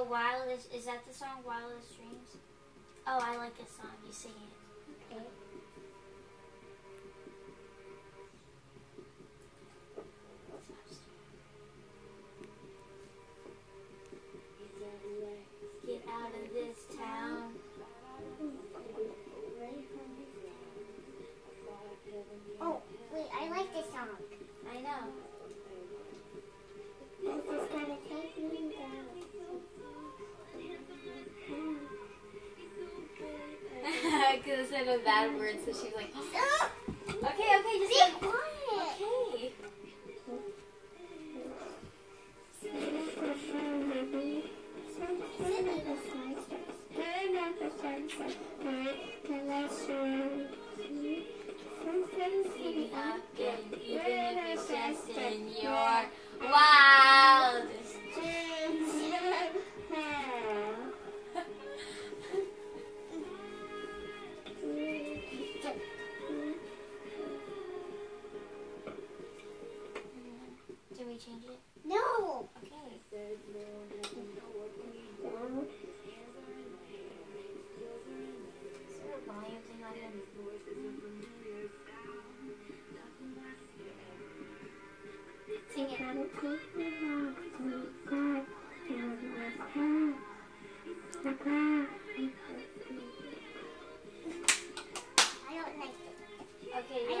Oh, the song Wildest Dreams? Oh, I like this song. You sing it. Okay. Get out of this town. Oh, wait, I like this song. I know. Because I said a bad word, so she's like, okay, okay, just change it? No. Okay. Is there a volume thing on it? Sing it. I don't like it. Okay, I yeah. don't like it. Okay.